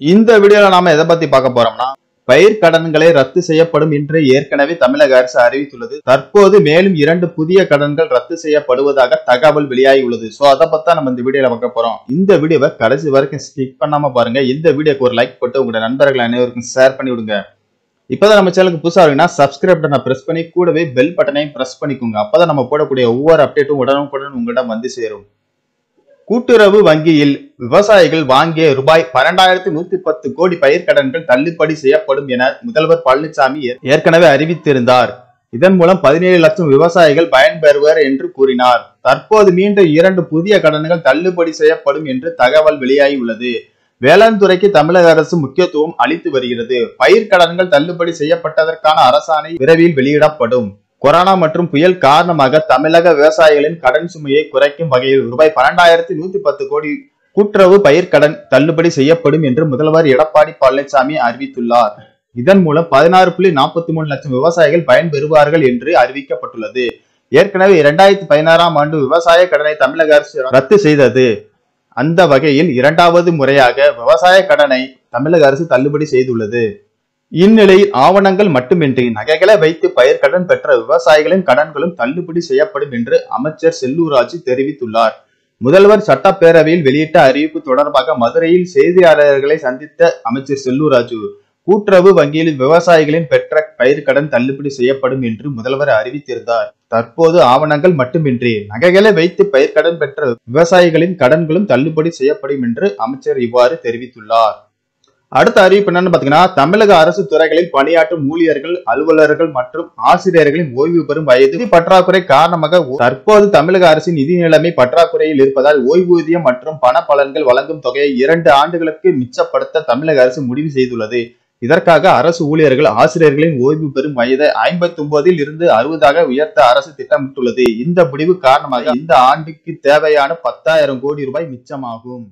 இந்த வீடியோல நாம எதை பத்தி பார்க்க போறோம்னா பயிர் கடன்களை ரத்து செய்யப்படும் என்று ஏற்கனவே தமிழக அரசு அறிவித்துள்ளது. தற்போது மேலும் இரண்டு புதிய கடன்கள் ரத்து செய்யப்படுவதாக தகவல் வெளியாகி உள்ளது. சோ அதை பத்தி நம்ம இந்த வீடியோல பார்க்க போறோம். இந்த வீடியோவை கடைசி வரைக்கும் ஸ்கிப் பண்ணாம பாருங்க. இந்த வீடியோக்கு ஒரு லைக் போட்டு உங்களோட நண்பர்கள் அனைவருக்கும் ஷேர் பண்ணி விடுங்க. இப்பதான் நம்ம சேனலுக்கு புதுசா இருக்குன்னா சப்ஸ்கிரைப் பட்டனை பிரஸ் பண்ணி கூடவே பெல் பட்டனையும் பிரஸ் பண்ணிக்கோங்க. அப்பதான் நம்ம போடக்கூடிய ஒவ்வொரு அப்டேட்டும் உடனுக்குடன் உங்களிடம் வந்து சேரும். கூட்டுறவு வங்கியில் விவசாயிகள் வாங்கிய ரூபாய் பன்னெண்டாயிரத்தி நூத்தி பத்து கோடி பயிர்க்கடன்கள் தள்ளுபடி செய்யப்படும் என முதல்வர் பழனிசாமி ஏற்கனவே அறிவித்திருந்தார். இதன் மூலம் பதினேழு லட்சம் விவசாயிகள் பயன்பெறுவர் என்று கூறினார். தற்போது மீண்டும் இரண்டு புதிய கடன்கள் தள்ளுபடி செய்யப்படும் என்று தகவல் வெளியாகியுள்ளது. வேளாண் துறைக்கு தமிழக அரசு முக்கியத்துவம் அளித்து வருகிறது. பயிர்க்கடன்கள் தள்ளுபடி செய்யப்பட்டதற்கான அரசாணை விரைவில் வெளியிடப்படும். கொரோனா மற்றும் புயல் காரணமாக தமிழக விவசாயிகளின் கடன் சுமையை குறைக்கும் வகையில் ரூபாய் பன்னெண்டாயிரத்தி நூத்தி பத்து கோடி கூட்டுறவு பயிர்க்கடன் தள்ளுபடி செய்யப்படும் என்று முதல்வர் எடப்பாடி பழனிசாமி அறிவித்துள்ளார். இதன் மூலம் பதினாறு புள்ளி நாற்பத்தி மூணு லட்சம் விவசாயிகள் பயன்பெறுவார்கள் என்று அறிவிக்கப்பட்டுள்ளது. ஏற்கனவே இரண்டாயிரத்தி பதினாறாம் ஆண்டு விவசாய கடனை தமிழக அரசு ரத்து செய்தது. அந்த வகையில் இரண்டாவது முறையாக விவசாய கடனை தமிழக அரசு தள்ளுபடி செய்துள்ளது. இந்நிலையில் ஆவணங்கள் மட்டுமின்றி நகைகளை வைத்து பயிர்க்கடன் பெற்ற விவசாயிகளின் கடன்களும் தள்ளுபடி செய்யப்படும் என்று அமைச்சர் செல்லூராஜு தெரிவித்துள்ளார். முதல்வர் சட்டப்பேரவையில் வெளியிட்ட அறிவிப்பு தொடர்பாக மதுரையில் செய்தியாளர்களை சந்தித்த அமைச்சர் செல்லூராஜு கூட்டுறவு வங்கியில் விவசாயிகளின் பெற்ற பயிர்க்கடன் தள்ளுபடி செய்யப்படும் என்று முதல்வர் அறிவித்திருந்தார். தற்போது ஆவணங்கள் மட்டுமின்றி நகைகளை வைத்து பயிர்க்கடன் பெற்ற விவசாயிகளின் கடன்களும் தள்ளுபடி செய்யப்படும் என்று அமைச்சர் இவ்வாறு தெரிவித்துள்ளார். அடுத்த அறிவிப்பு என்னன்னு பாத்தீங்கன்னா தமிழக அரசு துறைகளில் பணியாற்றும் ஊழியர்கள் அலுவலர்கள் மற்றும் ஆசிரியர்களின் ஓய்வு பெறும் வயது பற்றாக்குறை காரணமாக தற்போது தமிழக அரசின் நிதி நிலைமை பற்றாக்குறையில் இருப்பதால் ஓய்வூதியம் மற்றும் பண பலன்கள் வழங்கும் தொகையை இரண்டு ஆண்டுகளுக்கு மிச்சப்படுத்த தமிழக அரசு முடிவு செய்துள்ளது. இதற்காக அரசு ஊழியர்கள் ஆசிரியர்களின் ஓய்வு பெறும் வயதை ஐம்பத்தி ஒன்பதில் இருந்து அறுபதாக உயர்த்த அரசு திட்டமிட்டுள்ளது. இந்த முடிவு காரணமாக இந்த ஆண்டுக்கு தேவையான பத்தாயிரம் கோடி ரூபாய் மிச்சமாகும்.